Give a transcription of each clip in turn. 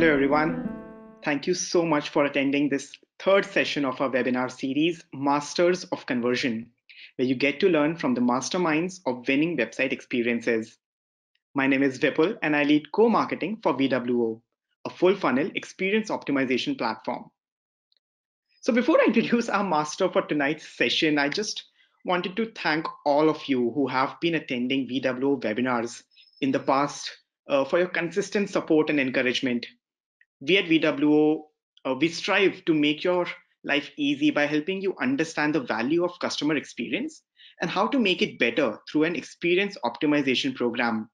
Hello, everyone. Thank you so much for attending this third session of our webinar series, Masters of Conversion, where you get to learn from the masterminds of winning website experiences. My name is Vipul, and I lead co-marketing for VWO, a full funnel experience optimization platform. So before I introduce our master for tonight's session, I just wanted to thank all of you who have been attending VWO webinars in the past uh, for your consistent support and encouragement we at VWO, uh, we strive to make your life easy by helping you understand the value of customer experience and how to make it better through an experience optimization program.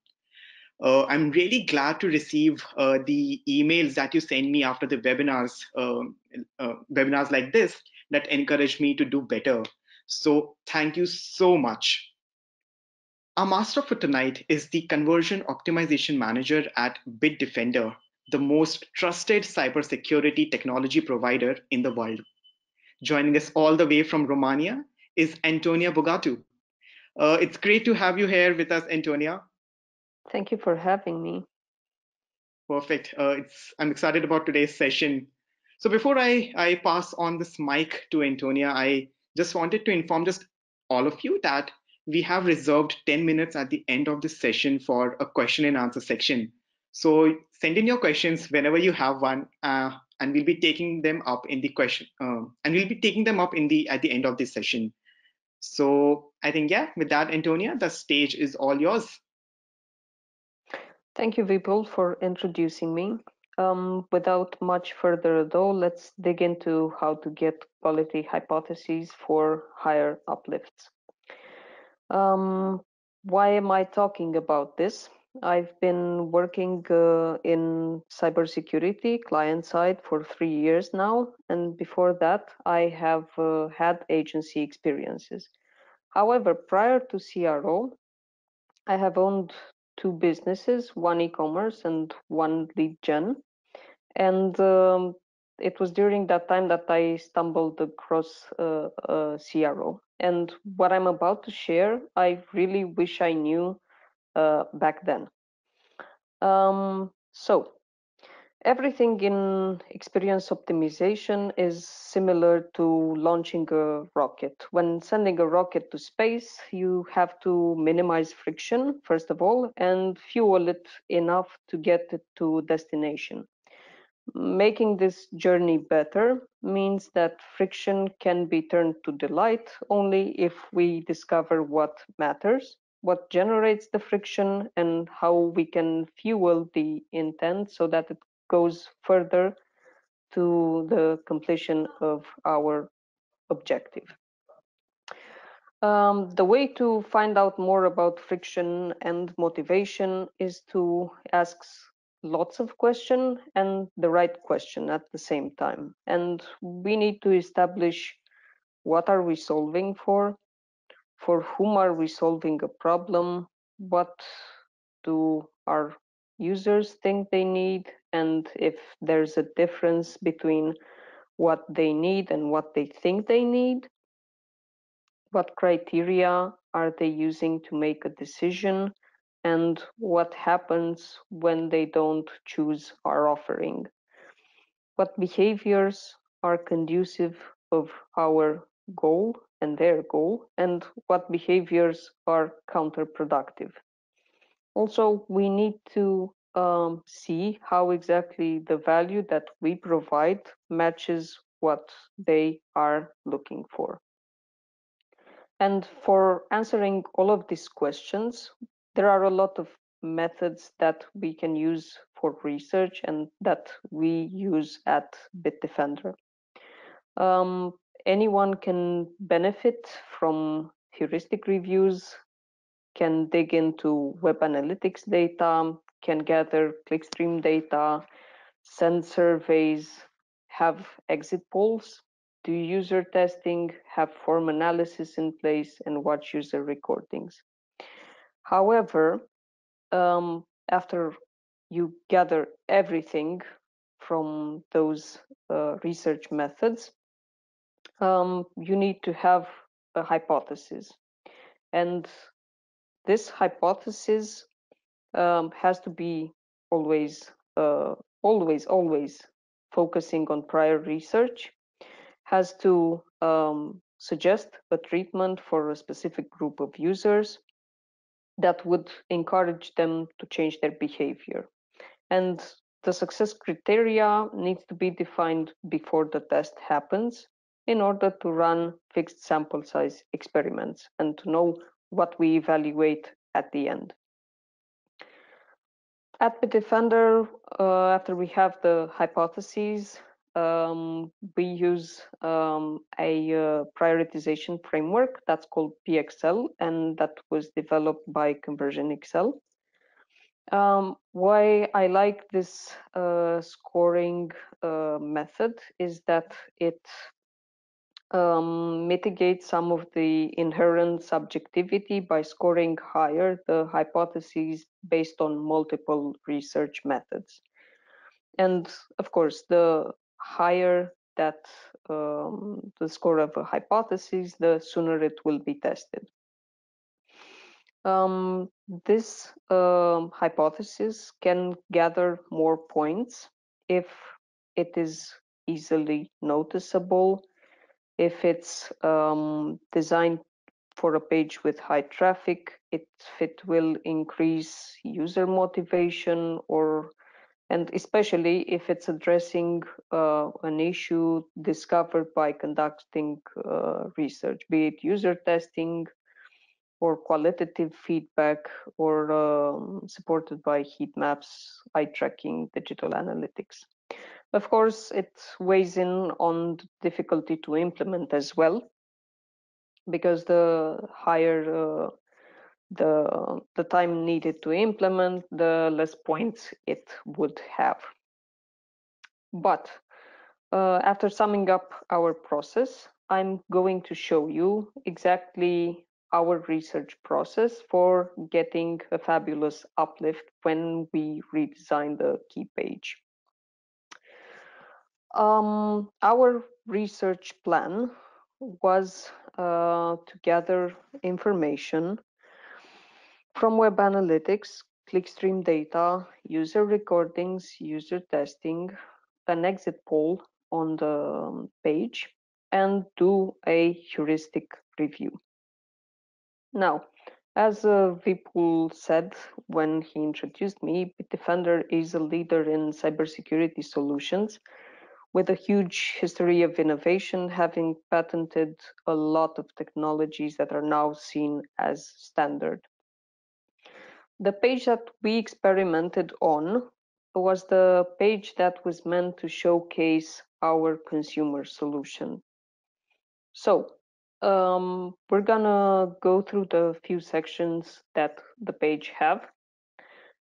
Uh, I'm really glad to receive uh, the emails that you send me after the webinars, um, uh, webinars like this that encourage me to do better. So thank you so much. Our master for tonight is the conversion optimization manager at Bitdefender, the most trusted cybersecurity technology provider in the world. Joining us all the way from Romania is Antonia Bogatu. Uh, it's great to have you here with us, Antonia. Thank you for having me. Perfect. Uh, it's, I'm excited about today's session. So before I, I pass on this mic to Antonia, I just wanted to inform just all of you that we have reserved 10 minutes at the end of this session for a question and answer section. So send in your questions whenever you have one, uh, and we'll be taking them up in the question, um, and we'll be taking them up in the at the end of this session. So I think yeah, with that, Antonia, the stage is all yours. Thank you, Vipul, for introducing me. Um, without much further ado, let's dig into how to get quality hypotheses for higher uplifts. Um, why am I talking about this? I've been working uh, in cybersecurity client side for three years now, and before that, I have uh, had agency experiences. However, prior to CRO, I have owned two businesses, one e-commerce and one lead gen, and um, it was during that time that I stumbled across uh, CRO. And what I'm about to share, I really wish I knew uh, back then. Um, so everything in experience optimization is similar to launching a rocket. When sending a rocket to space, you have to minimize friction, first of all, and fuel it enough to get it to destination. Making this journey better means that friction can be turned to delight only if we discover what matters what generates the friction and how we can fuel the intent so that it goes further to the completion of our objective. Um, the way to find out more about friction and motivation is to ask lots of questions and the right question at the same time. And we need to establish what are we solving for, for whom are we solving a problem, what do our users think they need, and if there's a difference between what they need and what they think they need, what criteria are they using to make a decision, and what happens when they don't choose our offering. What behaviors are conducive of our goal and their goal and what behaviors are counterproductive. Also, we need to um, see how exactly the value that we provide matches what they are looking for. And for answering all of these questions, there are a lot of methods that we can use for research and that we use at Bitdefender. Um, anyone can benefit from heuristic reviews, can dig into web analytics data, can gather clickstream data, send surveys, have exit polls, do user testing, have form analysis in place, and watch user recordings. However, um, after you gather everything from those uh, research methods, um, you need to have a hypothesis. And this hypothesis um, has to be always uh, always, always focusing on prior research, has to um, suggest a treatment for a specific group of users that would encourage them to change their behavior. And the success criteria needs to be defined before the test happens in order to run fixed sample size experiments and to know what we evaluate at the end. At Bitdefender, uh, after we have the hypotheses, um, we use um, a uh, prioritization framework that's called PXL, and that was developed by ConversionXL. Um, why I like this uh, scoring uh, method is that it um, mitigate some of the inherent subjectivity by scoring higher the hypotheses based on multiple research methods. And of course, the higher that um, the score of a hypothesis, the sooner it will be tested. Um, this um, hypothesis can gather more points if it is easily noticeable if it's um, designed for a page with high traffic, if it will increase user motivation or and especially if it's addressing uh, an issue discovered by conducting uh, research, be it user testing or qualitative feedback or um, supported by heat maps, eye tracking, digital analytics. Of course, it weighs in on difficulty to implement as well, because the higher uh, the the time needed to implement, the less points it would have. But uh, after summing up our process, I'm going to show you exactly our research process for getting a fabulous uplift when we redesign the key page. Um, our research plan was uh, to gather information from web analytics, clickstream data, user recordings, user testing, an exit poll on the um, page, and do a heuristic review. Now, as uh, Vipul said when he introduced me, Bitdefender is a leader in cybersecurity solutions with a huge history of innovation, having patented a lot of technologies that are now seen as standard. The page that we experimented on was the page that was meant to showcase our consumer solution. So um, we're gonna go through the few sections that the page have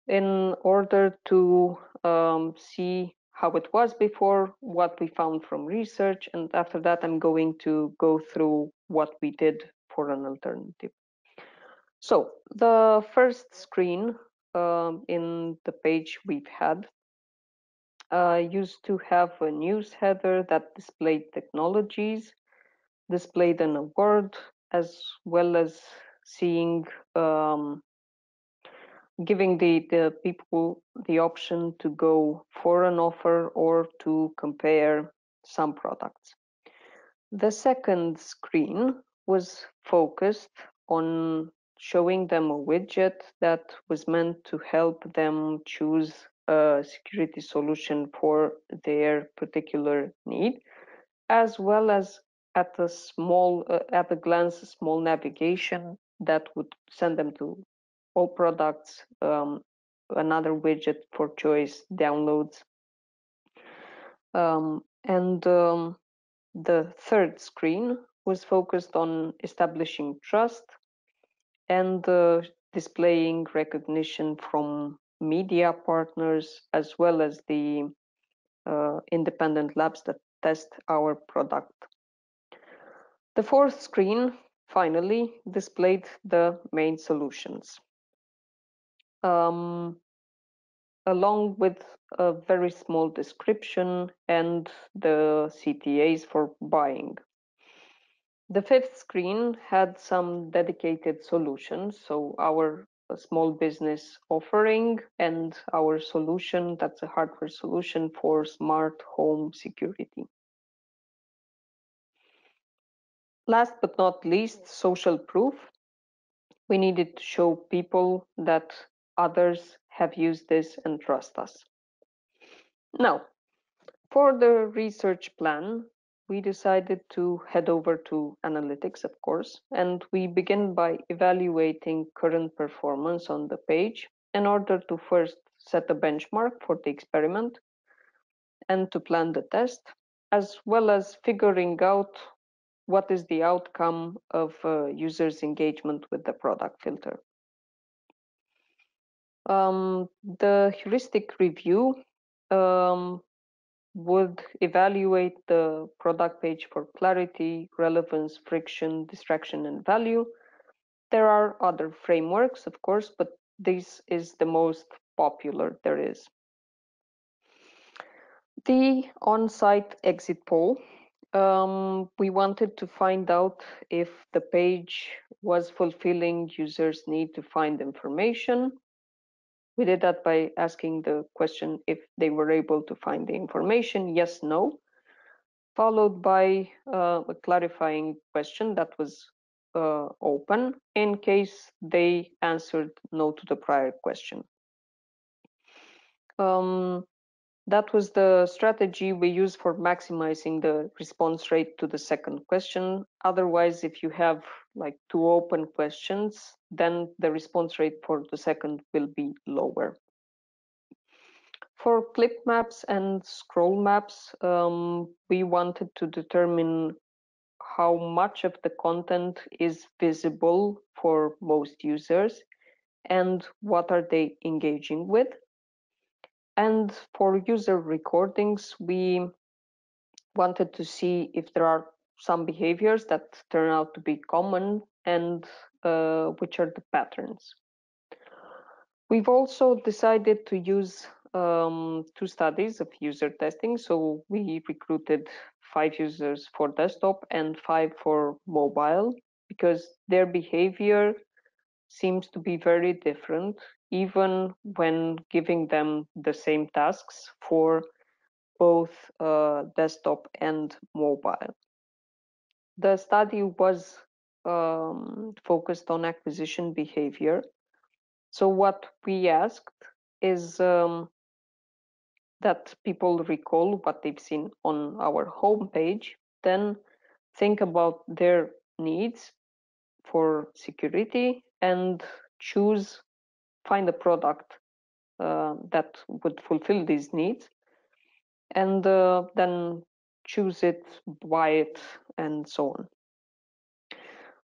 in order to um, see how it was before, what we found from research, and after that I'm going to go through what we did for an alternative. So the first screen um, in the page we've had uh, used to have a news header that displayed technologies, displayed an award, as well as seeing um, giving the, the people the option to go for an offer or to compare some products. The second screen was focused on showing them a widget that was meant to help them choose a security solution for their particular need, as well as at a small, uh, at a glance, small navigation that would send them to all products, um, another widget for choice downloads. Um, and um, the third screen was focused on establishing trust and uh, displaying recognition from media partners as well as the uh, independent labs that test our product. The fourth screen finally displayed the main solutions um, along with a very small description and the CTAs for buying. The fifth screen had some dedicated solutions, so our a small business offering and our solution that's a hardware solution for smart home security. Last but not least, social proof. We needed to show people that others have used this and trust us. Now, for the research plan, we decided to head over to analytics, of course, and we begin by evaluating current performance on the page in order to first set a benchmark for the experiment and to plan the test, as well as figuring out what is the outcome of uh, users' engagement with the product filter. Um, the heuristic review um, would evaluate the product page for clarity, relevance, friction, distraction, and value. There are other frameworks, of course, but this is the most popular there is. The on-site exit poll, um, we wanted to find out if the page was fulfilling users' need to find information we did that by asking the question if they were able to find the information, yes, no, followed by uh, a clarifying question that was uh, open in case they answered no to the prior question. Um, that was the strategy we use for maximizing the response rate to the second question. Otherwise, if you have like two open questions, then the response rate for the second will be lower. For click maps and scroll maps, um, we wanted to determine how much of the content is visible for most users and what are they engaging with. And for user recordings, we wanted to see if there are some behaviors that turn out to be common and uh, which are the patterns. We've also decided to use um, two studies of user testing. So we recruited five users for desktop and five for mobile because their behavior seems to be very different even when giving them the same tasks for both uh, desktop and mobile. The study was um, focused on acquisition behavior. So what we asked is um, that people recall what they've seen on our homepage, then think about their needs for security and choose find a product uh, that would fulfill these needs and uh, then choose it, buy it, and so on.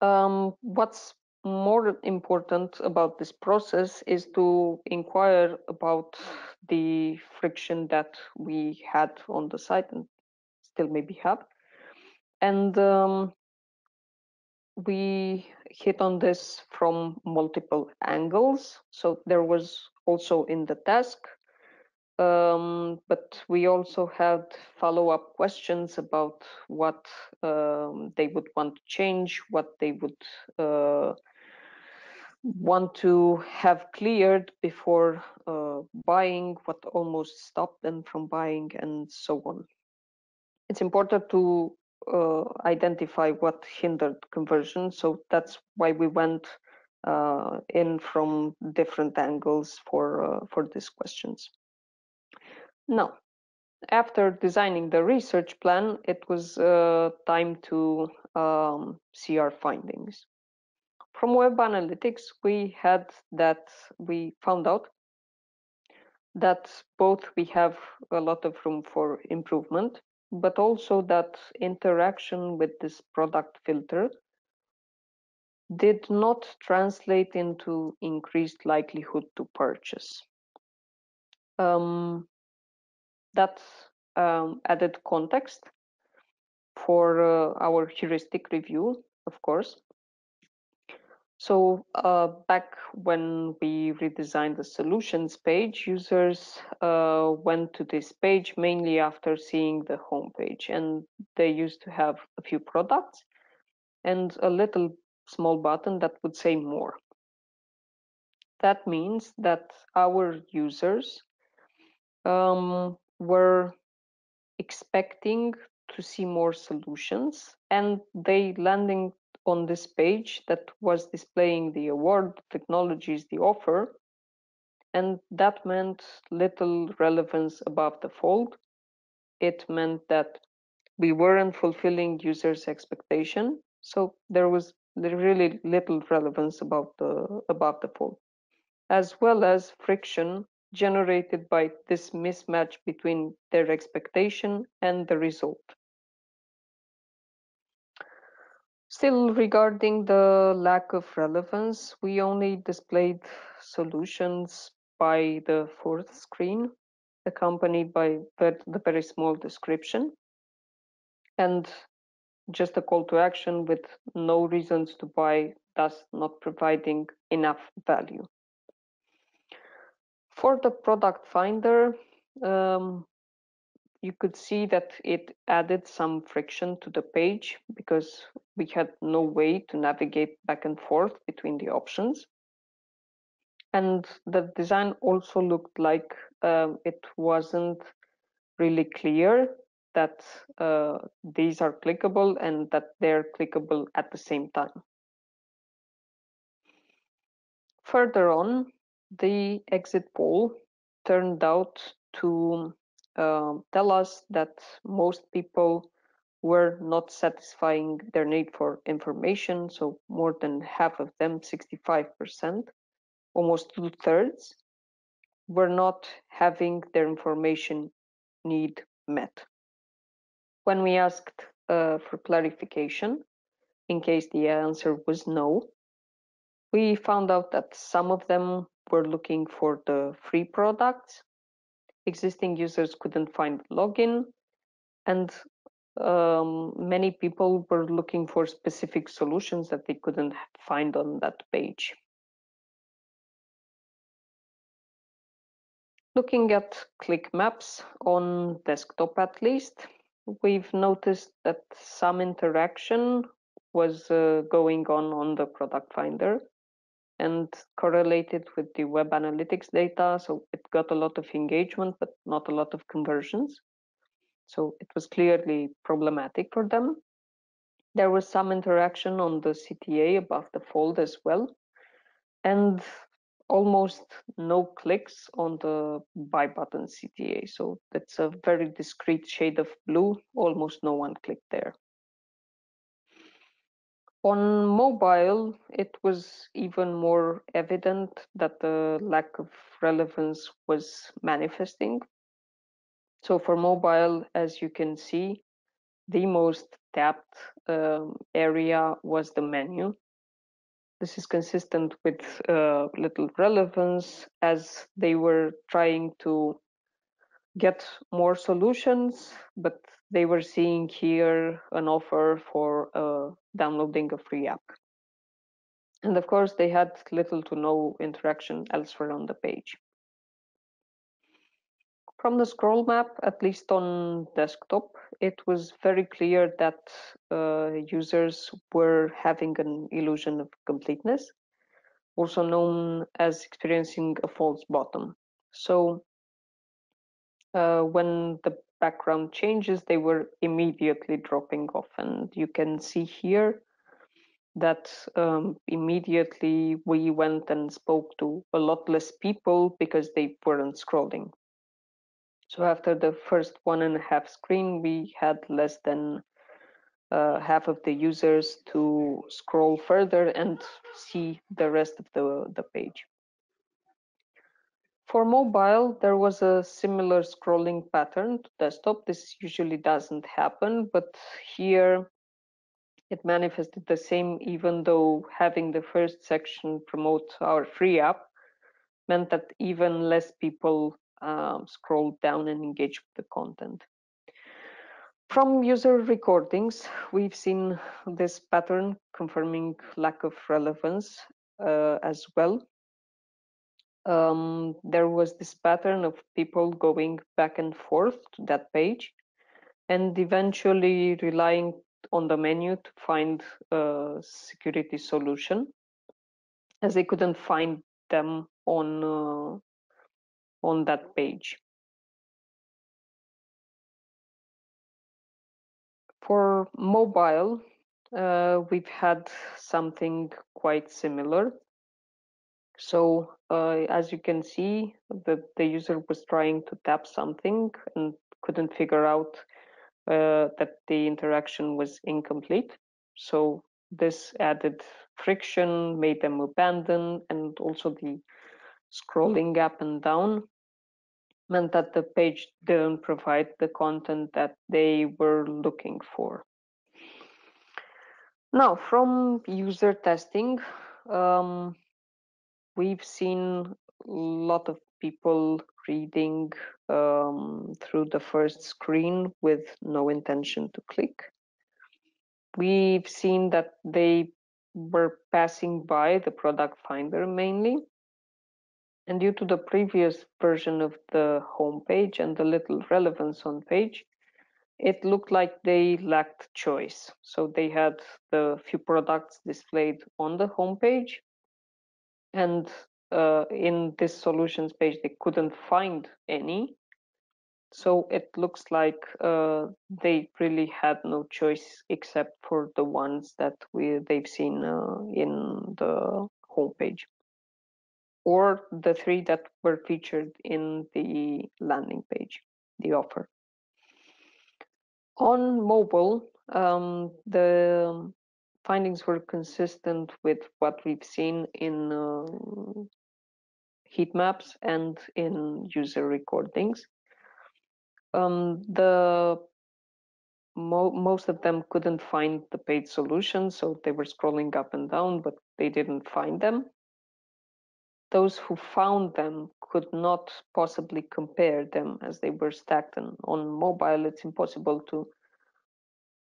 Um, what's more important about this process is to inquire about the friction that we had on the site and still maybe have. And um, we hit on this from multiple angles. So there was also in the task, um, but we also had follow-up questions about what um, they would want to change, what they would uh, want to have cleared before uh, buying, what almost stopped them from buying, and so on. It's important to uh, identify what hindered conversion. So that's why we went uh, in from different angles for uh, for these questions. Now, after designing the research plan, it was uh, time to um, see our findings. From web analytics, we had that we found out that both we have a lot of room for improvement but also that interaction with this product filter did not translate into increased likelihood to purchase. Um, that um, added context for uh, our heuristic review, of course. So uh, back when we redesigned the solutions page, users uh, went to this page mainly after seeing the home page, and they used to have a few products and a little small button that would say more. that means that our users um, were expecting to see more solutions and they landing on this page that was displaying the award technologies the offer and that meant little relevance above the fold it meant that we weren't fulfilling users expectation so there was really little relevance about the above the fold as well as friction generated by this mismatch between their expectation and the result. Still regarding the lack of relevance, we only displayed solutions by the fourth screen, accompanied by the very small description, and just a call to action with no reasons to buy, thus not providing enough value. For the product finder, um, you could see that it added some friction to the page because we had no way to navigate back and forth between the options. And the design also looked like um, it wasn't really clear that uh, these are clickable and that they're clickable at the same time. Further on, the exit poll turned out to uh, tell us that most people were not satisfying their need for information. So more than half of them, 65%, almost two thirds, were not having their information need met. When we asked uh, for clarification, in case the answer was no, we found out that some of them were looking for the free products. Existing users couldn't find login, and um, many people were looking for specific solutions that they couldn't find on that page. Looking at click maps on desktop at least, we've noticed that some interaction was uh, going on on the product finder and correlated with the web analytics data. So it got a lot of engagement, but not a lot of conversions. So it was clearly problematic for them. There was some interaction on the CTA above the fold as well. And almost no clicks on the buy button CTA. So that's a very discrete shade of blue. Almost no one clicked there. On mobile, it was even more evident that the lack of relevance was manifesting. So for mobile, as you can see, the most tapped um, area was the menu. This is consistent with uh, little relevance as they were trying to get more solutions, but they were seeing here an offer for uh, downloading a free app. And of course, they had little to no interaction elsewhere on the page. From the scroll map, at least on desktop, it was very clear that uh, users were having an illusion of completeness, also known as experiencing a false bottom. So uh, when the background changes, they were immediately dropping off. And you can see here that um, immediately we went and spoke to a lot less people because they weren't scrolling. So after the first one and a half screen, we had less than uh, half of the users to scroll further and see the rest of the, the page. For mobile, there was a similar scrolling pattern to desktop. This usually doesn't happen, but here it manifested the same even though having the first section promote our free app meant that even less people um, scrolled down and engaged with the content. From user recordings, we've seen this pattern confirming lack of relevance uh, as well um, there was this pattern of people going back and forth to that page and eventually relying on the menu to find a security solution as they couldn't find them on uh, on that page. For mobile, uh, we've had something quite similar. So uh, as you can see, the, the user was trying to tap something and couldn't figure out uh, that the interaction was incomplete. So this added friction, made them abandon, and also the scrolling up and down meant that the page didn't provide the content that they were looking for. Now, from user testing, um, we've seen a lot of people reading um, through the first screen with no intention to click. We've seen that they were passing by the product finder mainly. And due to the previous version of the homepage and the little relevance on page, it looked like they lacked choice. So they had the few products displayed on the homepage. And uh, in this solutions page, they couldn't find any. So it looks like uh, they really had no choice except for the ones that we they've seen uh, in the homepage or the three that were featured in the landing page, the offer. On mobile, um, the findings were consistent with what we've seen in uh, heat maps and in user recordings. Um, the mo most of them couldn't find the paid solution, so they were scrolling up and down, but they didn't find them. Those who found them could not possibly compare them as they were stacked and on mobile it's impossible to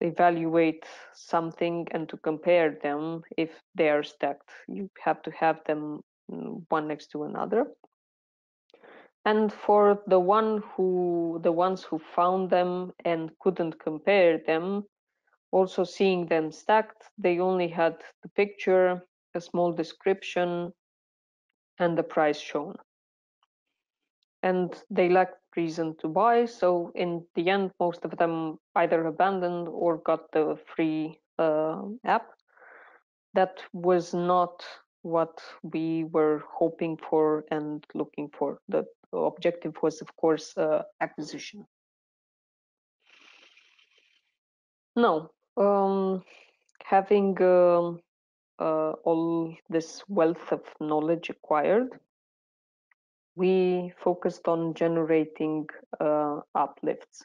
evaluate something and to compare them if they are stacked you have to have them mm, one next to another and for the one who the ones who found them and couldn't compare them also seeing them stacked they only had the picture a small description and the price shown. And they lacked reason to buy, so in the end, most of them either abandoned or got the free uh, app. That was not what we were hoping for and looking for. The objective was, of course, uh, acquisition. Now, um, having um, uh, all this wealth of knowledge acquired, we focused on generating uh, uplifts.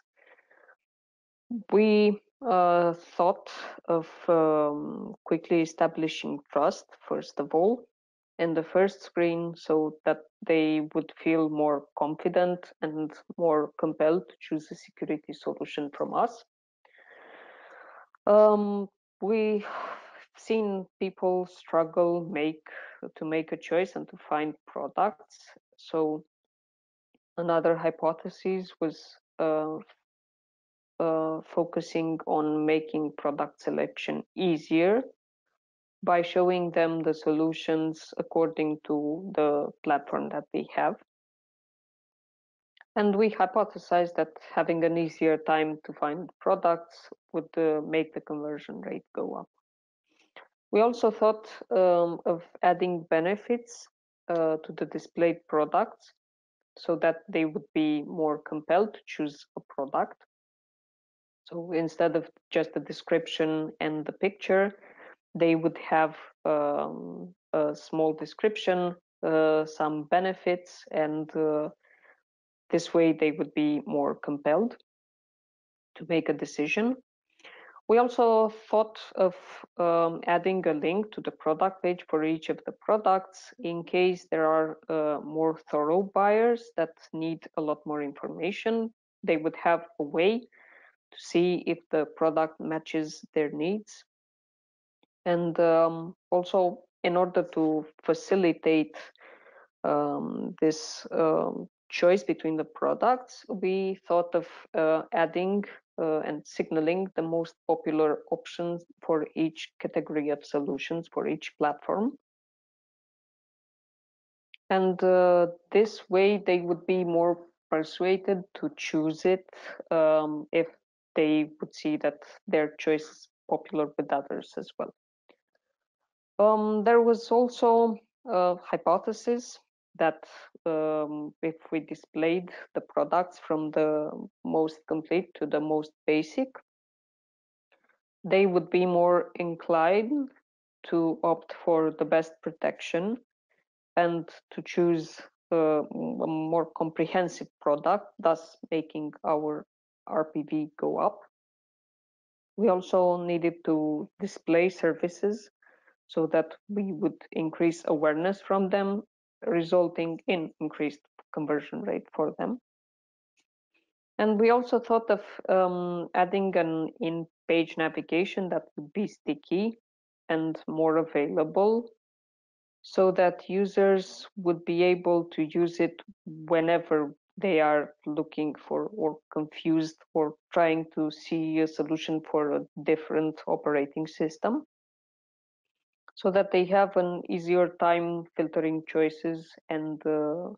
We uh, thought of um, quickly establishing trust, first of all, in the first screen so that they would feel more confident and more compelled to choose a security solution from us. Um, we seen people struggle make to make a choice and to find products. So another hypothesis was uh, uh, focusing on making product selection easier by showing them the solutions according to the platform that they have. And we hypothesized that having an easier time to find products would uh, make the conversion rate go up. We also thought um, of adding benefits uh, to the displayed products so that they would be more compelled to choose a product. So instead of just the description and the picture, they would have um, a small description, uh, some benefits, and uh, this way they would be more compelled to make a decision. We also thought of um, adding a link to the product page for each of the products in case there are uh, more thorough buyers that need a lot more information. They would have a way to see if the product matches their needs. And um, also, in order to facilitate um, this um, choice between the products, we thought of uh, adding uh, and signaling the most popular options for each category of solutions for each platform. And uh, this way, they would be more persuaded to choose it um, if they would see that their choice is popular with others as well. Um, there was also a hypothesis that um, if we displayed the products from the most complete to the most basic, they would be more inclined to opt for the best protection and to choose uh, a more comprehensive product, thus making our RPV go up. We also needed to display services so that we would increase awareness from them, resulting in increased conversion rate for them. And we also thought of um, adding an in-page navigation that would be sticky and more available so that users would be able to use it whenever they are looking for or confused or trying to see a solution for a different operating system so that they have an easier time filtering choices and uh,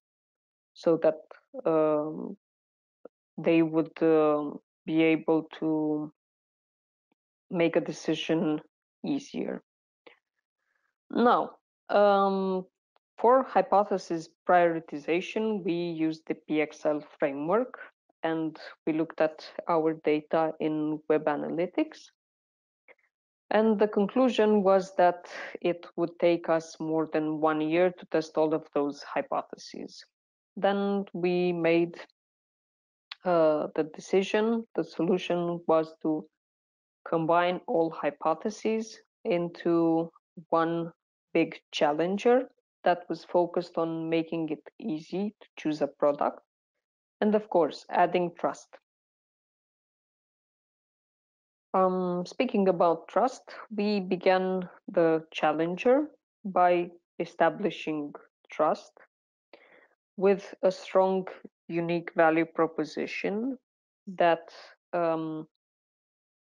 so that um, they would uh, be able to make a decision easier. Now, um, for hypothesis prioritization, we used the PXL framework and we looked at our data in web analytics. And the conclusion was that it would take us more than one year to test all of those hypotheses. Then we made uh, the decision, the solution was to combine all hypotheses into one big challenger that was focused on making it easy to choose a product and of course adding trust um, speaking about trust we began the challenger by establishing trust with a strong unique value proposition that um,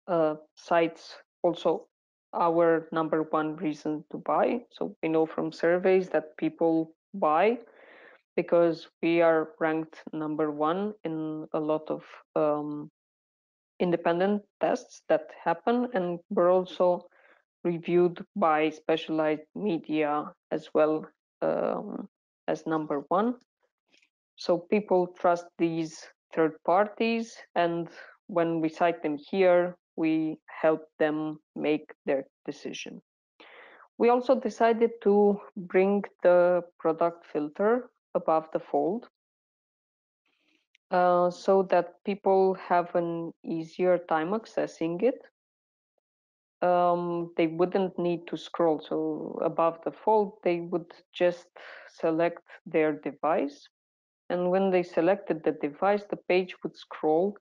uh, cites also our number one reason to buy. So we know from surveys that people buy because we are ranked number one in a lot of um, independent tests that happen, and we're also reviewed by specialized media as well um, as number one. So people trust these third parties, and when we cite them here, we help them make their decision. We also decided to bring the product filter above the fold uh, so that people have an easier time accessing it. Um, they wouldn't need to scroll. So above the fold, they would just select their device. And when they selected the device, the page would scroll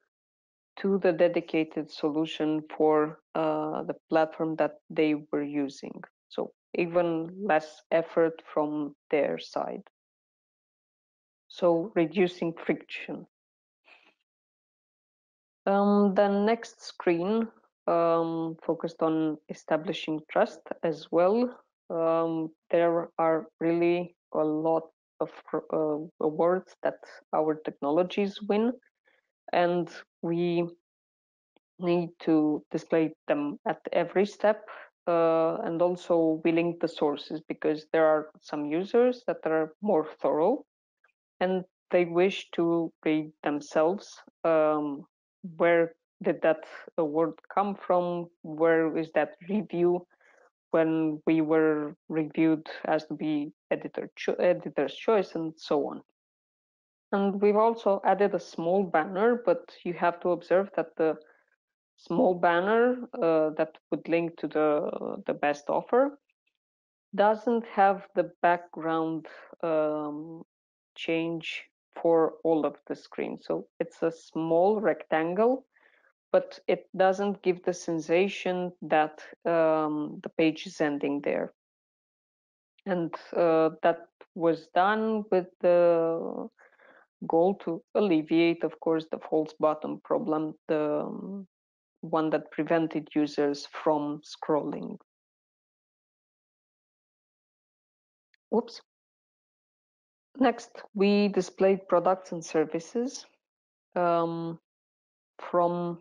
to the dedicated solution for uh, the platform that they were using. So even less effort from their side. So reducing friction. Um, the next screen um, focused on establishing trust as well. Um, there are really a lot of uh, awards that our technologies win and we need to display them at every step uh, and also we link the sources because there are some users that are more thorough and they wish to read themselves um, where did that award come from? Where is that review? When we were reviewed as to be editor cho editor's choice and so on. And we've also added a small banner, but you have to observe that the small banner uh, that would link to the, the best offer doesn't have the background um, change for all of the screen. So it's a small rectangle, but it doesn't give the sensation that um, the page is ending there. And uh, that was done with the goal to alleviate, of course, the false bottom problem, the um, one that prevented users from scrolling. Oops. Next, we displayed products and services um, from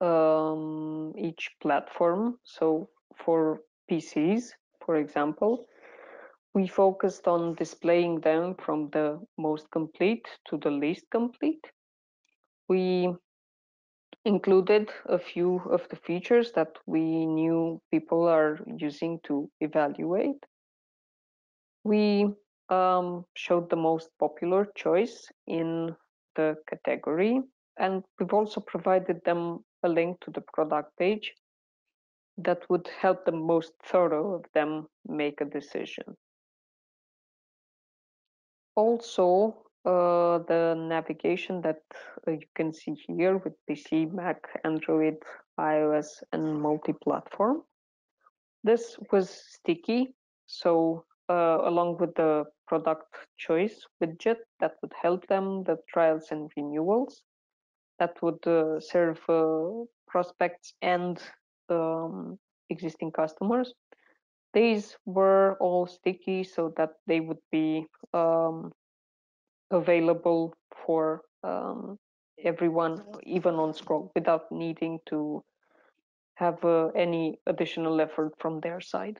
um, each platform. So for PCs, for example, we focused on displaying them from the most complete to the least complete. We included a few of the features that we knew people are using to evaluate. We um, showed the most popular choice in the category, and we've also provided them a link to the product page that would help the most thorough of them make a decision. Also, uh, the navigation that uh, you can see here with PC, Mac, Android, iOS, and multi-platform. This was sticky, so uh, along with the product choice widget that would help them, the trials and renewals that would uh, serve uh, prospects and um, existing customers. These were all sticky so that they would be um, available for um, everyone, even on scroll, without needing to have uh, any additional effort from their side.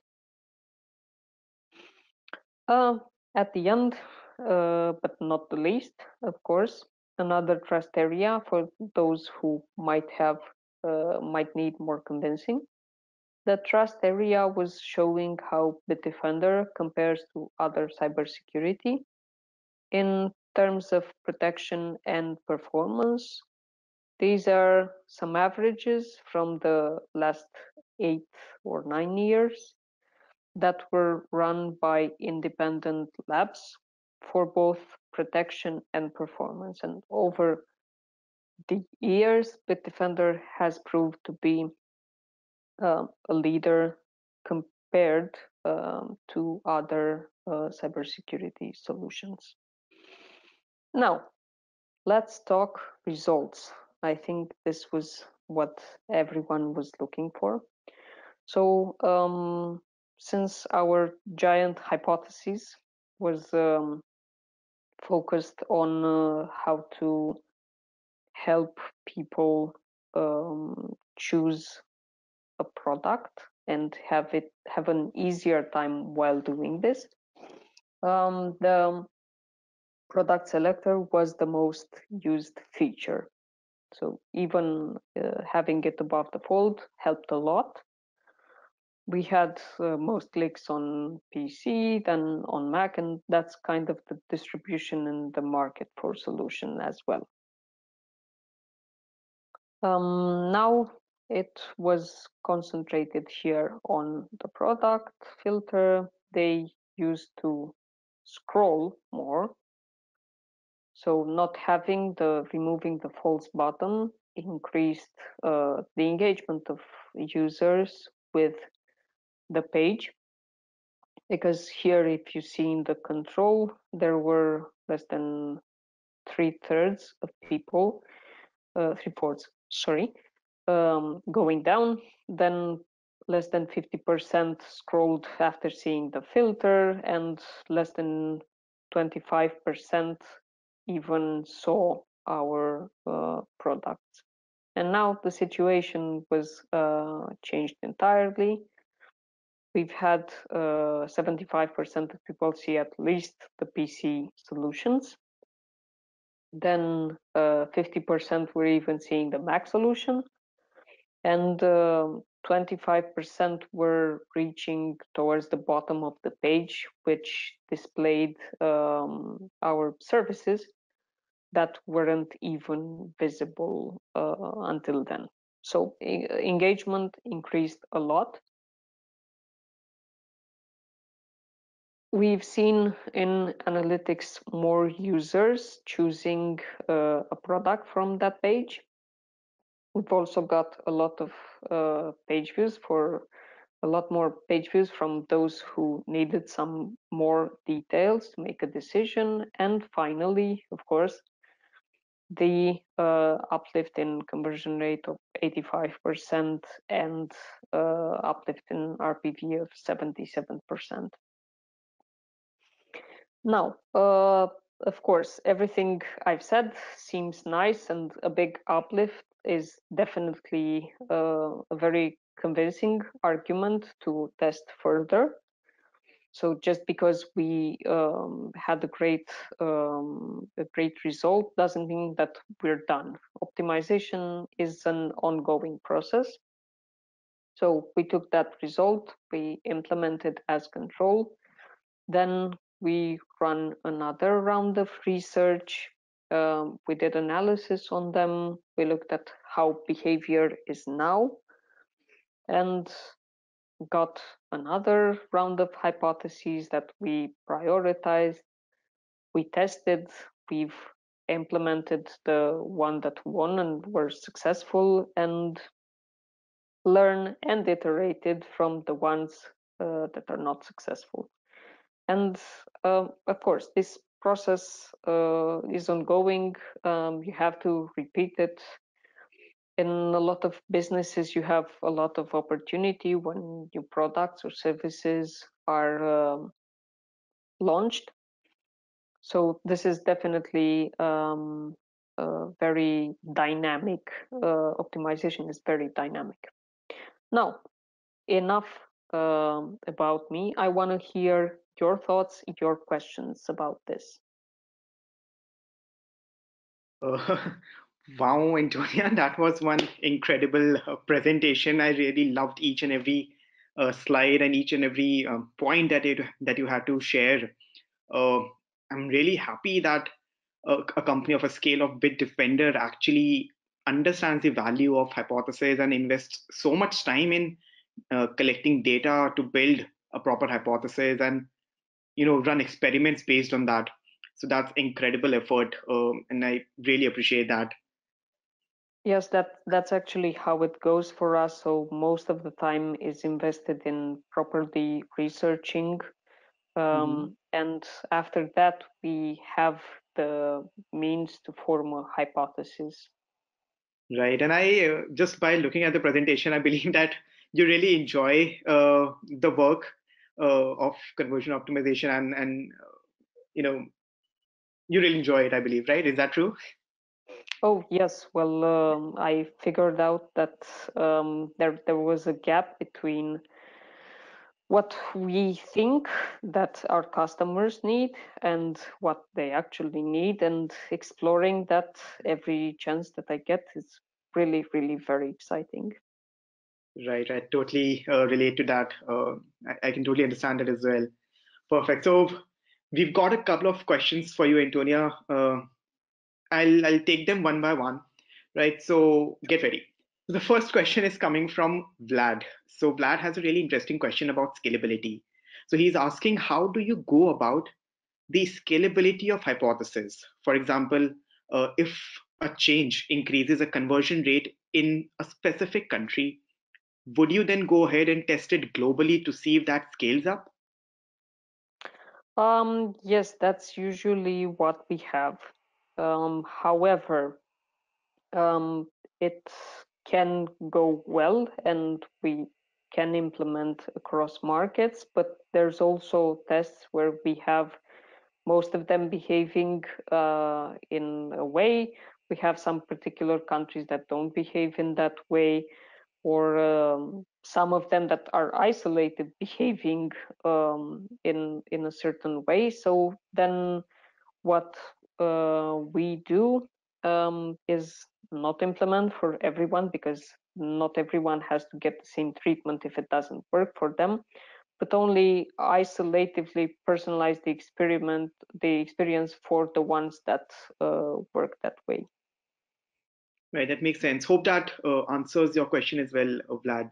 Uh, at the end, uh, but not the least, of course, another trust area for those who might have uh, might need more convincing. The trust area was showing how Bitdefender compares to other cybersecurity in terms of protection and performance. These are some averages from the last eight or nine years that were run by independent labs for both protection and performance. And over the years, Bitdefender has proved to be uh, a leader compared um, to other uh, cybersecurity solutions. Now, let's talk results. I think this was what everyone was looking for. So, um, since our giant hypothesis was um, focused on uh, how to help people um, choose a product and have it have an easier time while doing this, um, the product selector was the most used feature. So even uh, having it above the fold helped a lot. We had uh, most clicks on PC, then on Mac, and that's kind of the distribution in the market for solution as well. Um, now it was concentrated here on the product filter. They used to scroll more so not having the removing the false button increased uh, the engagement of users with the page. Because here, if you see in the control, there were less than three thirds of people, uh, three fourths, sorry, um, going down. Then less than 50% scrolled after seeing the filter, and less than 25% even saw our uh, products. And now the situation was uh, changed entirely. We've had 75% uh, of people see at least the PC solutions. Then 50% uh, were even seeing the Mac solution. And 25% um, were reaching towards the bottom of the page, which displayed um, our services that weren't even visible uh, until then. So engagement increased a lot. We've seen in analytics more users choosing uh, a product from that page. We've also got a lot of uh, page views for a lot more page views from those who needed some more details to make a decision. And finally, of course, the uh, uplift in conversion rate of 85% and uh, uplift in RPV of 77%. Now, uh, of course, everything I've said seems nice and a big uplift is definitely uh, a very convincing argument to test further. So just because we um, had a great um, a great result doesn't mean that we're done. Optimization is an ongoing process. So we took that result, we implemented as control, then we run another round of research. Um, we did analysis on them. We looked at how behavior is now and got another round of hypotheses that we prioritized. We tested, we've implemented the one that won and were successful and learn and iterated from the ones uh, that are not successful. And uh, of course, this process uh, is ongoing. Um, you have to repeat it. In a lot of businesses, you have a lot of opportunity when new products or services are um, launched. So this is definitely um, very dynamic. Uh, optimization is very dynamic. Now, enough um, about me. I want to hear your thoughts, your questions about this. Uh, wow, Antonia, that was one incredible uh, presentation. I really loved each and every uh, slide and each and every um, point that it that you had to share. Uh, I'm really happy that a, a, company of a scale of Bitdefender actually understands the value of hypothesis and invests so much time in uh, collecting data to build a proper hypothesis and you know run experiments based on that. So that's incredible effort um, and i really appreciate that. Yes that that's actually how it goes for us. So most of the time is invested in properly researching um, mm-hmm. and after that we have the means to form a hypothesis. Right and i uh, just by looking at the presentation i believe that you really enjoy uh, the work uh, of conversion optimization and and uh, you know you really enjoy it i believe right? Is that true? Oh yes. Well um, i figured out that um, there there was a gap between what we think that our customers need and what they actually need and exploring that every chance that i get is really really very exciting Right, I totally uh, relate to that. Uh, I, I, can totally understand it as well. Perfect. So we've got a couple of questions for you, Antonia. Uh, I'll I'll take them one by one. Right. So get ready. So the first question is coming from Vlad. So Vlad has a really interesting question about scalability. So he's asking, how do you go about the scalability of hypothesis? For example, uh, if a change increases a conversion rate in a specific country would you then go ahead and test it globally to see if that scales up? Um, yes, that's usually what we have. Um, however, um, it can go well and we can implement across markets, but there's also tests where we have most of them behaving uh, in a way. We have some particular countries that don't behave in that way or um, some of them that are isolated behaving um, in in a certain way. So then what uh, we do um, is not implement for everyone because not everyone has to get the same treatment if it doesn't work for them but only isolatively personalize the experiment the experience for the ones that uh, work that way Right, that makes sense. Hope that uh, answers your question as well, uh, Vlad.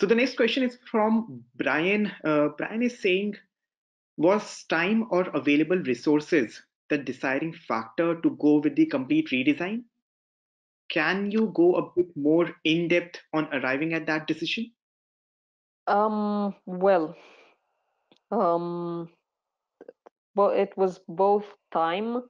So the next question is from Brian. Uh, Brian is saying, was time or available resources the deciding factor to go with the complete redesign? Can you go a bit more in depth on arriving at that decision? Um, well, um, well, it was both time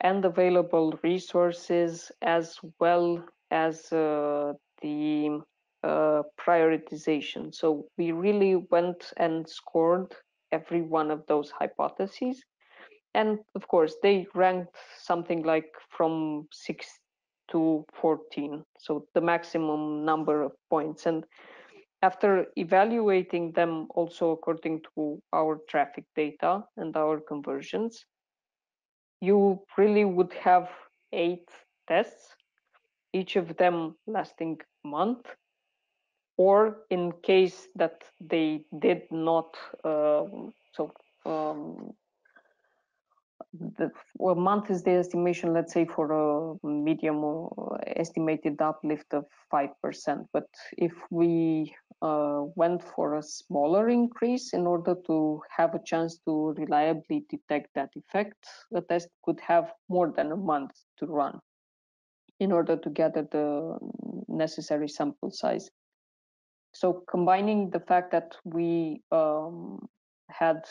and available resources as well as uh, the uh, prioritization. So we really went and scored every one of those hypotheses. And of course, they ranked something like from 6 to 14, so the maximum number of points. And after evaluating them also according to our traffic data and our conversions, you really would have eight tests, each of them lasting a month. Or in case that they did not, uh, so um, the well, month is the estimation, let's say, for a medium estimated uplift of 5%. But if we uh, went for a smaller increase in order to have a chance to reliably detect that effect, the test could have more than a month to run in order to gather the necessary sample size. So combining the fact that we um, had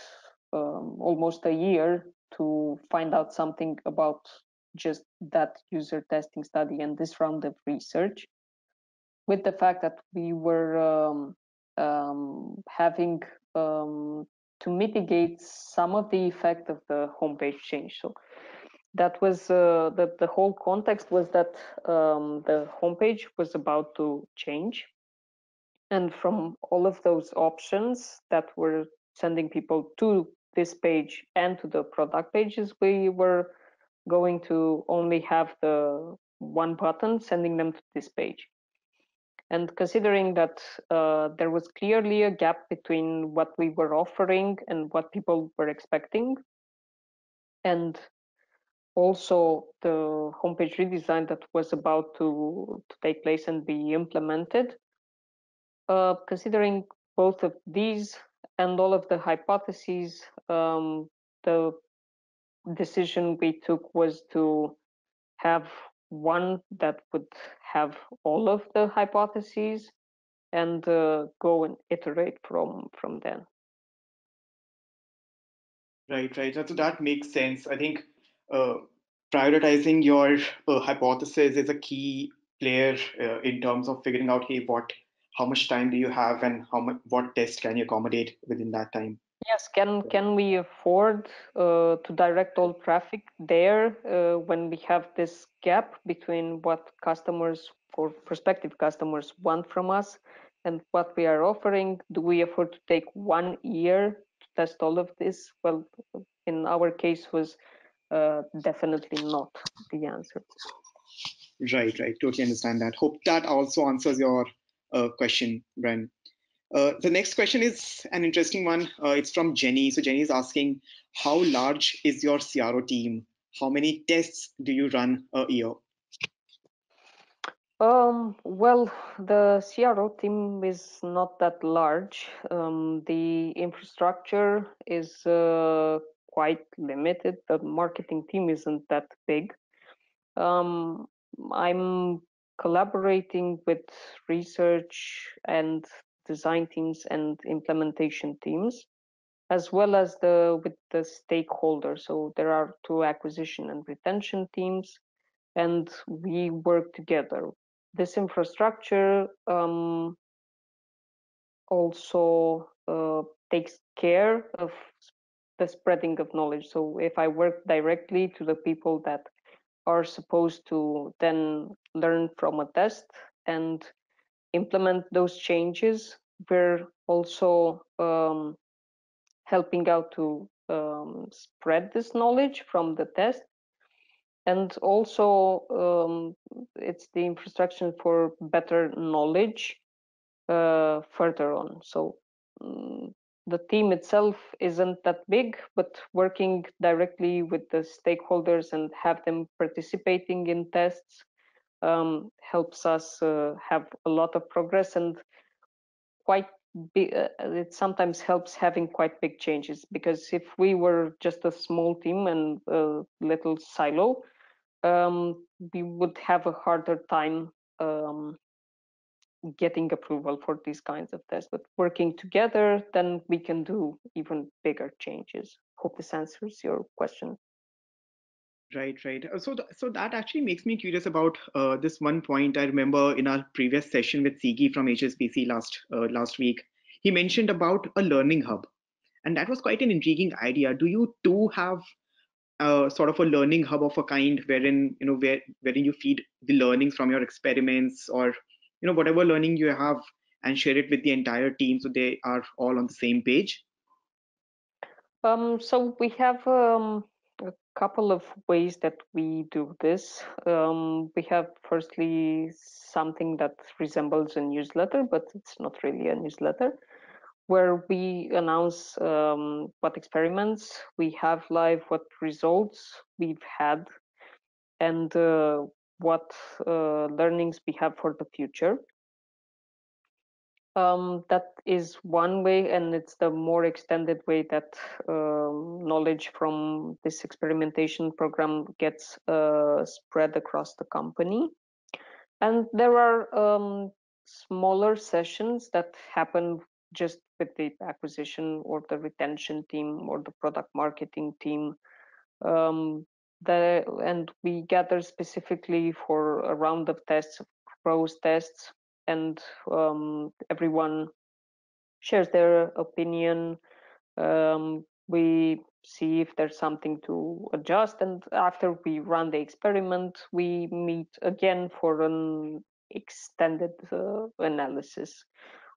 um, almost a year to find out something about just that user testing study and this round of research with the fact that we were um, um, having um, to mitigate some of the effect of the homepage change. So that was uh, the, the whole context was that um, the homepage was about to change. And from all of those options that were sending people to this page and to the product pages, we were going to only have the one button sending them to this page. And considering that uh, there was clearly a gap between what we were offering and what people were expecting, and also the homepage redesign that was about to, to take place and be implemented, uh, considering both of these and all of the hypotheses, um, the decision we took was to have one that would have all of the hypotheses and uh, go and iterate from from then. Right, right. So that makes sense. I think uh, prioritizing your uh, hypothesis is a key player uh, in terms of figuring out, hey, what how much time do you have and how much what test can you accommodate within that time yes can can we afford uh, to direct all traffic there uh, when we have this gap between what customers or prospective customers want from us and what we are offering? Do we afford to take one year to test all of this? Well in our case was uh, definitely not the answer. Right right. Totally understand that. Hope that also answers your uh, question, Brian. Uh, the next question is an interesting one. Uh, it's from Jenny. So Jenny is asking, how large is your CRO team? How many tests do you run a year? Um, well, the CRO team is not that large. Um, the infrastructure is uh, quite limited. The marketing team isn't that big. Um, I'm collaborating with research and design teams and implementation teams as well as the with the stakeholders. So there are two acquisition and retention teams and we work together. This infrastructure um, also uh, takes care of the spreading of knowledge. So if i work directly to the people that are supposed to then learn from a test and implement those changes. We're also um, helping out to um, spread this knowledge from the test. And also, um, it's the infrastructure for better knowledge uh, further on. So um, the team itself isn't that big, but working directly with the stakeholders and have them participating in tests um, helps us uh, have a lot of progress and quite big, uh, it sometimes helps having quite big changes because if we were just a small team and a little silo, um, we would have a harder time um, getting approval for these kinds of tests. But working together, then we can do even bigger changes. Hope this answers your question. Right, right. Uh, so, so that actually makes me curious about uh, this one point. I remember in our previous session with Sigi from HSBC last uh, last week, he mentioned about a learning hub, and that was quite an intriguing idea. Do you too have uh, sort of a learning hub of a kind wherein you know where wherein you feed the learnings from your experiments or you know whatever learning you have and share it with the entire team so they are all on the same page um, so we have um, a couple of ways that we do this um, we have firstly something that resembles a newsletter but it's not really a newsletter where we announce um, what experiments we have live, what results we've had, and uh, what uh, learnings we have for the future. Um, that is one way, and it's the more extended way that um, knowledge from this experimentation program gets uh, spread across the company. And there are um, smaller sessions that happen just with the acquisition or the retention team or the product marketing team. Um, the, and we gather specifically for a round of tests, pros tests, and um, everyone shares their opinion. Um, we see if there's something to adjust, and after we run the experiment, we meet again for an extended uh, analysis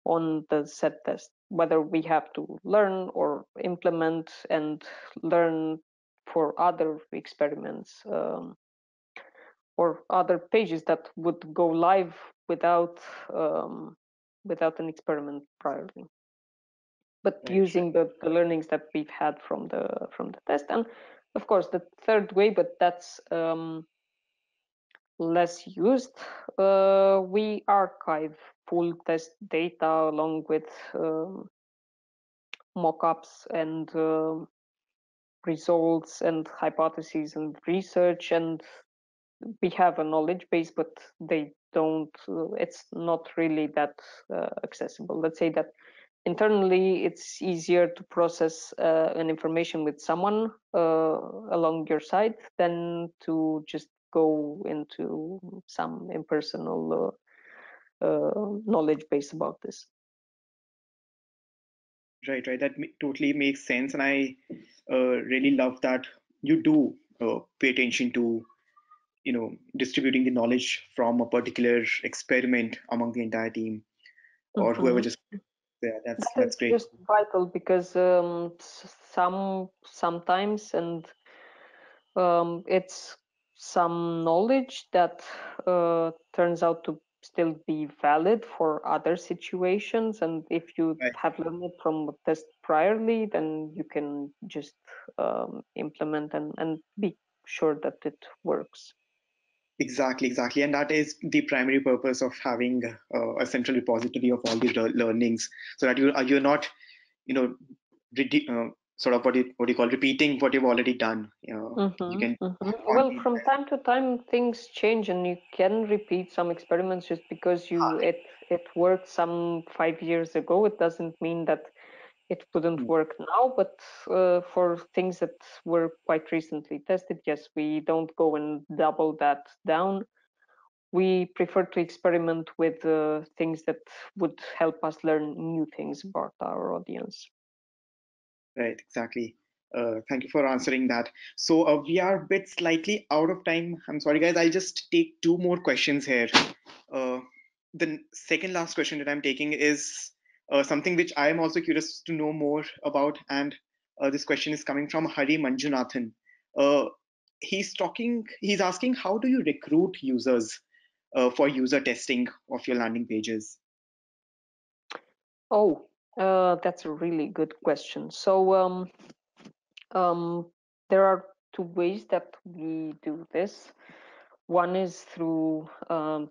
on the set test, whether we have to learn or implement and learn for other experiments um, or other pages that would go live without um, without an experiment priorly but right. using the, the learnings that we've had from the from the test and of course the third way but that's um, less used uh, we archive full test data along with um, mockups and uh, results and hypotheses and research and we have a knowledge base but they don't uh, it's not really that uh, accessible. Let's say that internally it's easier to process uh, an information with someone uh, along your side than to just go into some impersonal uh, knowledge base about this. Right right. That totally makes sense and i uh, really love that you do uh, pay attention to you know distributing the knowledge from a particular experiment among the entire team or mm-hmm. whoever just yeah that's that that's great just vital because um, some sometimes and um, it's some knowledge that uh, turns out to still be valid for other situations and if you right. have learned it from a test priorly then you can just um, implement and, and be sure that it works exactly exactly and that is the primary purpose of having uh, a central repository of all the learnings so that you, uh, you're not you know uh, sort of what you what you call repeating what you've already done you know mm-hmm, you can mm-hmm. well from time to time things change and you can repeat some experiments just because you ah. it it worked some five years ago it doesn't mean that it wouldn't mm-hmm. work now but uh, for things that were quite recently tested yes we don't go and double that down we prefer to experiment with uh, things that would help us learn new things about our audience Right, exactly. Uh, thank you for answering that. So uh, we are a bit slightly out of time. I'm sorry, guys. I'll just take two more questions here. Uh, the second last question that I'm taking is uh, something which I am also curious to know more about. And uh, this question is coming from Hari Manjunathan. Uh, he's talking. He's asking, how do you recruit users for user testing of your landing pages? Oh, uh, that's a really good question. So um, um, there are two ways that we do this. One is through um,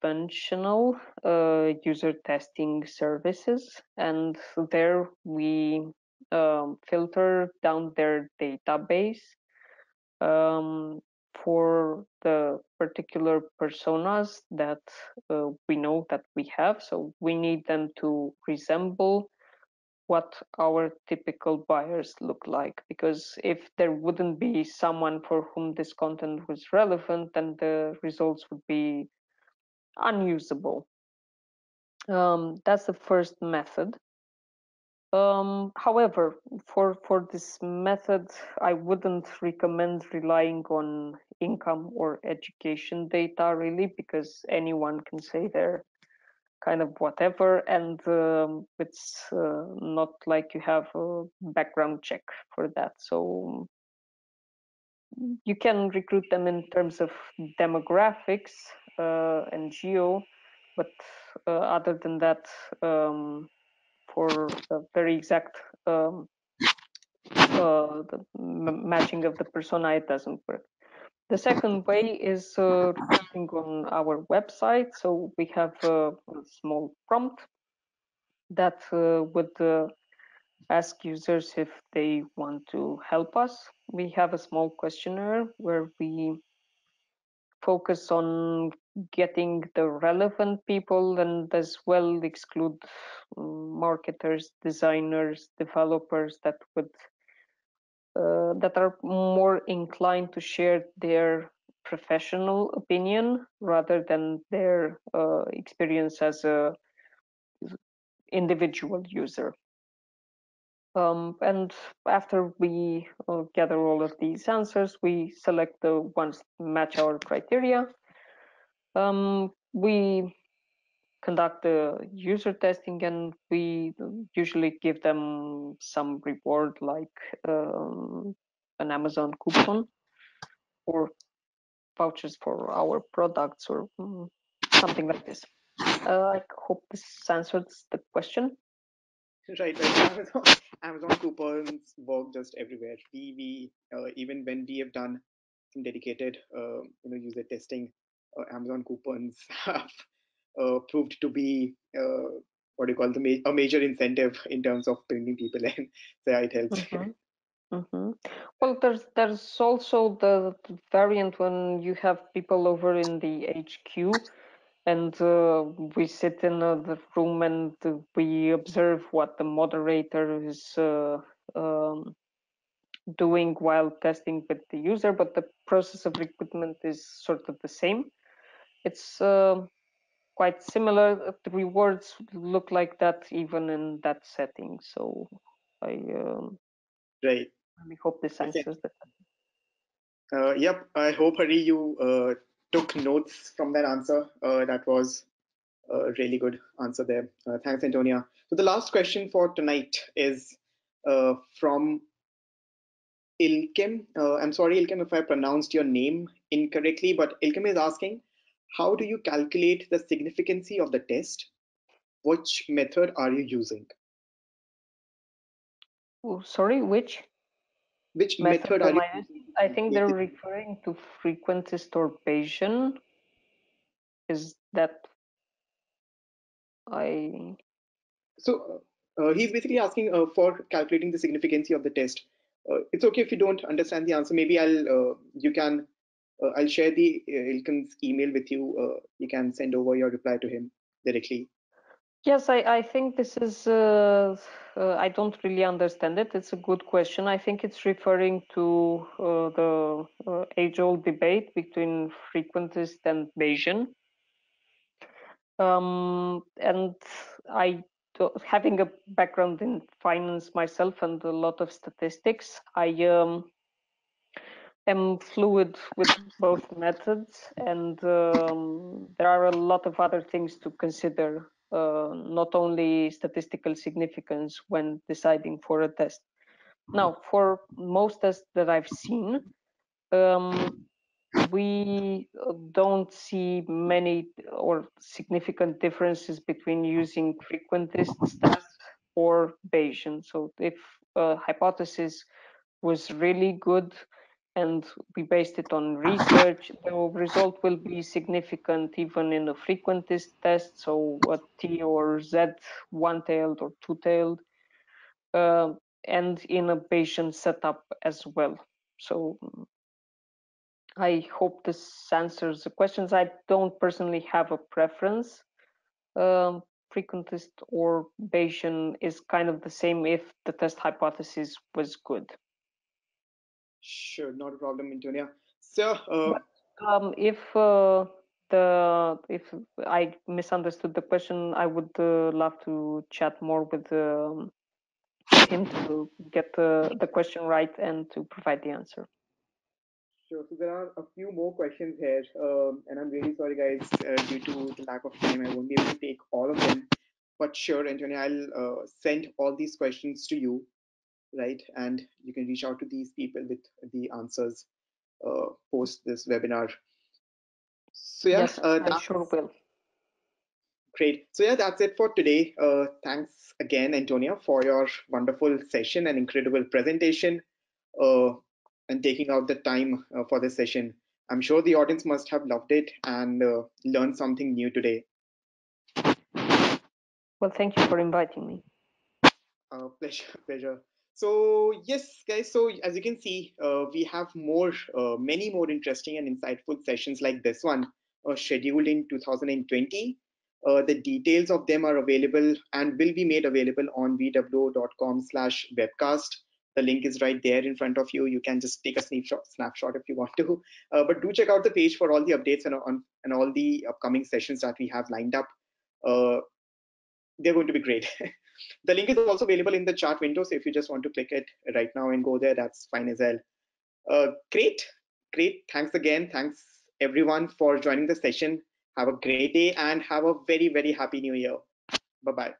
conventional uh, user testing services, and there we um, filter down their database um, for the particular personas that uh, we know that we have. So we need them to resemble what our typical buyers look like. Because if there wouldn't be someone for whom this content was relevant, then the results would be unusable. Um, that's the first method. Um, however, for for this method, I wouldn't recommend relying on income or education data really, because anyone can say they're kind of whatever, and um, it's uh, not like you have a background check for that. So you can recruit them in terms of demographics and geo, but uh, other than that. Um, for a very exact um, uh, the matching of the persona, it doesn't work. The second way is uh, on our website. So we have a, a small prompt that uh, would uh, ask users if they want to help us. We have a small questionnaire where we focus on getting the relevant people and as well exclude um, marketers, designers, developers that would uh, that are more inclined to share their professional opinion rather than their uh, experience as a individual user. Um, and after we uh, gather all of these answers, we select the ones that match our criteria. Um, we conduct the user testing and we usually give them some reward like um, an Amazon coupon or vouchers for our products or um, something like this. Uh, I hope this answers the question. Right, right. Amazon, Amazon coupons work just everywhere. We, we uh, even when we have done some dedicated, uh, you know, user testing, Amazon coupons have uh, proved to be uh, what do you call the ma- a major incentive in terms of bringing people in. So it helps. Mm-hmm. Mm-hmm. Well, there's there's also the variant when you have people over in the HQ, and uh, we sit in uh, the room and uh, we observe what the moderator is uh, um, doing while testing with the user, but the process of recruitment is sort of the same. It's uh, quite similar. The rewards look like that even in that setting. So I um, right. I hope this answers okay. that. Uh, yep, I hope Hari you uh, took notes from that answer. Uh, that was a really good answer there. Uh, thanks, Antonia. So the last question for tonight is uh, from Ilkim. Uh, I'm sorry, Ilkim, if I pronounced your name incorrectly, but Ilkim is asking, how do you calculate the significancy of the test? Which method are you using? Oh, sorry, which? Which method, method are you using? I think they're referring to frequency or Is that I? So uh, he's basically asking uh, for calculating the significancy of the test. Uh, it's okay if you don't understand the answer. Maybe I'll uh, you can uh, I'll share the uh, Ilkin's email with you. you can send over your reply to him directly. Yes, I, I think this is, uh, uh, I don't really understand it. It's a good question. I think it's referring to uh, the uh, age old debate between frequentist and Bayesian. Um, and I, having a background in finance myself and a lot of statistics, I um, am fluid with both methods. And um, there are a lot of other things to consider uh, not only statistical significance when deciding for a test. Now, for most tests that I've seen, um, we don't see many or significant differences between using frequentist tests or Bayesian. So if a hypothesis was really good, and we based it on research, the result will be significant even in a frequentist test, so a T or Z one-tailed or two-tailed, uh, and in a Bayesian setup as well. So I hope this answers the questions. I don't personally have a preference. Um, frequentist or Bayesian is kind of the same if the test hypothesis was good. Sure, not a problem, Antonia. So, uh, but, um, if uh, the if I misunderstood the question, I would uh, love to chat more with um, him to get the, the question right and to provide the answer. Sure. So there are a few more questions here, um, and I'm really sorry, guys, uh, due to the lack of time, I won't be able to take all of them. But sure, Antonio, I'll uh, send all these questions to you, right? And you can reach out to these people with the answers uh, post this webinar. So yeah, yes, uh, I sure will. Great. So yeah, that's it for today. Uh, thanks again, Antonia, for your wonderful session and incredible presentation. Uh, and taking out the time uh, for this session. I'm sure the audience must have loved it and uh, learned something new today. Well, thank you for inviting me. Uh, pleasure, pleasure. So yes, guys. So as you can see, uh, we have more, uh, many more interesting and insightful sessions like this one uh, scheduled in 2020. Uh, the details of them are available and will be made available on vwo.com/webcast the link is right there in front of you you can just take a snapshot snapshot if you want to uh, but do check out the page for all the updates and on and all the upcoming sessions that we have lined up uh, they're going to be great the link is also available in the chat window so if you just want to click it right now and go there that's fine as well. Uh, great. Great. Thanks again. Thanks everyone for joining the session. Have a great day and have a very very happy new year. Bye bye